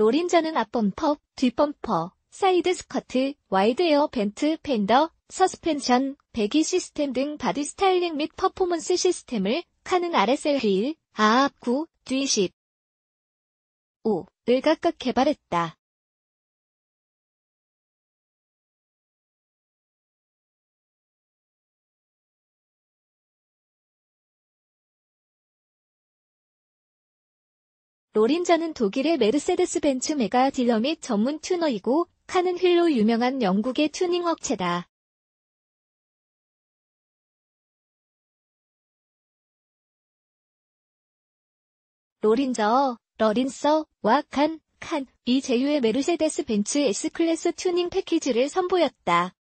로린저는 앞범퍼, 뒷범퍼, side skirt, wide air vent, 펜더, 서스펜션, 배기 시스템 등 body styling 및 퍼포먼스 시스템을 카는 RSL 휠, 앞 9, 뒤 10, 5을 각각 개발했다. 로린저는 독일의 메르세데스 벤츠 mega dealer 및 전문 튜너이고 카는 휠로 유명한 영국의 튜닝 업체다. 로린저, 러린서 와 칸, 칸, 이 제휴의 메르세데스 벤츠 S클래스 튜닝 패키지를 선보였다.